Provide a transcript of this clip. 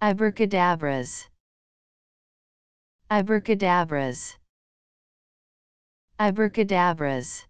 Abracadabras. Abracadabras. Abracadabras.